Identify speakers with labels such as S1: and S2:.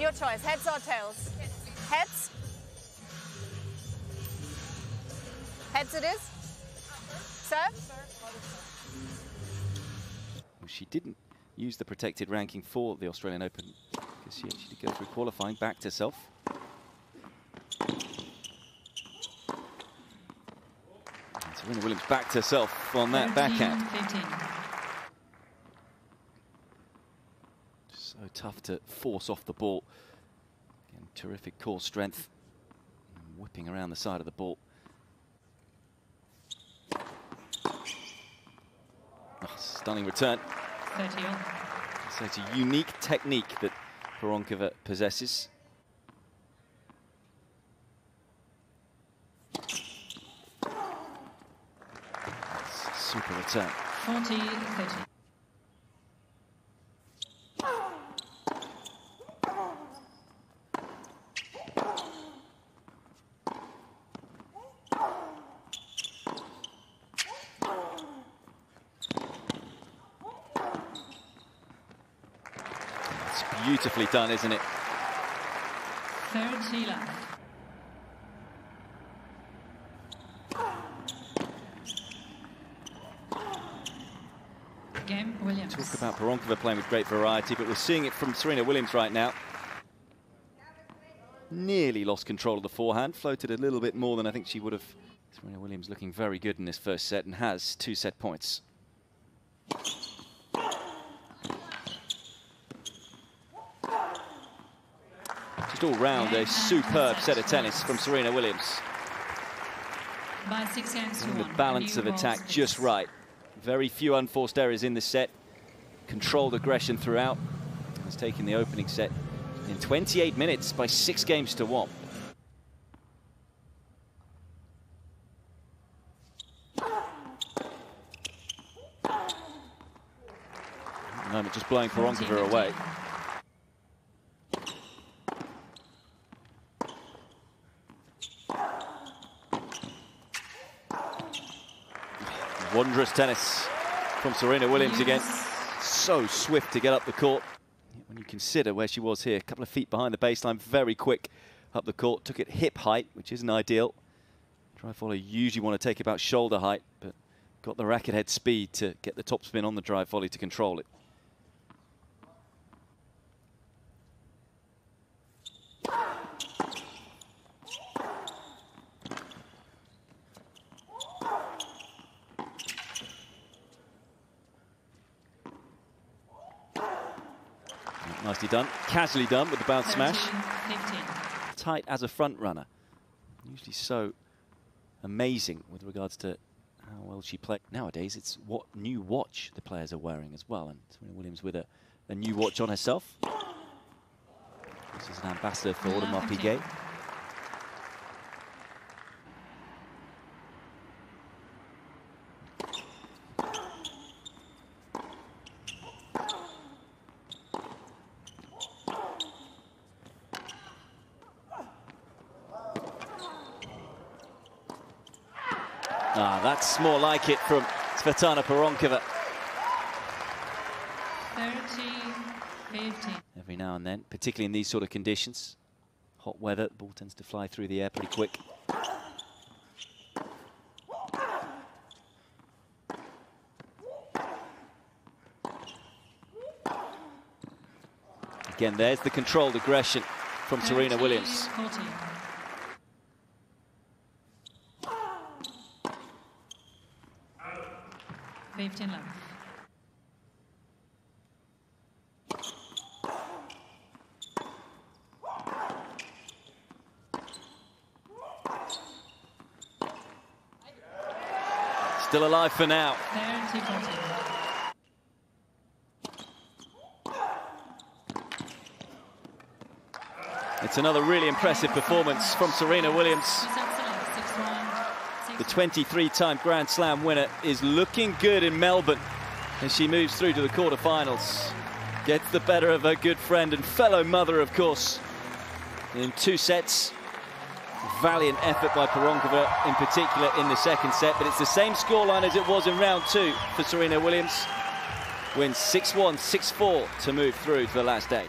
S1: Your choice, heads or tails? Heads? Heads it is? Serve?
S2: Well, she didn't use the protected ranking for the Australian Open because she actually did go through qualifying, backed herself. And Serena Williams backed herself on that
S3: 13,
S2: backhand. So tough to force off the ball. Again, terrific core strength. Whipping around the side of the ball. Oh, stunning return.
S3: 30 all.
S2: So it's a unique technique that Pironkova possesses. Super return.
S3: 40, 30.
S2: It's beautifully done, isn't it?
S3: 30 left. Game Williams.
S2: Talk about Pironkova playing with great variety, but we're seeing it from Serena Williams right now. Nearly lost control of the forehand, floated a little bit more than I think she would have. Serena Williams looking very good in this first set and has two set points. All round a superb set of tennis from Serena Williams. The balance of attack just right. Very few unforced errors in the set. Controlled aggression throughout. Has taken the opening set in 28 minutes by six games to one. Just blowing
S3: 14,
S2: Pironkova away. Wondrous tennis from Serena Williams again. So swift to get up the court. When you consider where she was here, a couple of feet behind the baseline, very quick up the court. Took it hip height, which isn't ideal. Drive volley usually want to take about shoulder height, but got the racket head speed to get the top spin on the drive volley to control it. Nicely done. Casually done with the bounce
S3: 13,
S2: smash.
S3: 15.
S2: tight as a front runner. Usually so amazing with regards to how well she played. Nowadays, it's what new watch the players are wearing as well. And Serena Williams with a, a new watch on herself. This is an ambassador for Audemars Piguet. Ah, that's more like it from Tsvetana Pironkova.
S3: 13, 15.
S2: Every now and then, particularly in these sort of conditions. Hot weather, the ball tends to fly through the air pretty quick. Again, there's the controlled aggression from Serena Williams.
S3: 14. 15 love.
S2: Still alive for now. It's another really impressive performance from Serena Williams.
S3: She's excellent. 6-1,
S2: The 23-time Grand Slam winner is looking good in Melbourne as she moves through to the quarterfinals. Gets the better of her good friend and fellow mother, of course, in two sets. Valiant effort by Pironkova, in particular in the second set, but it's the same scoreline as it was in round two for Serena Williams. Wins 6-1, 6-4 to move through to the last day.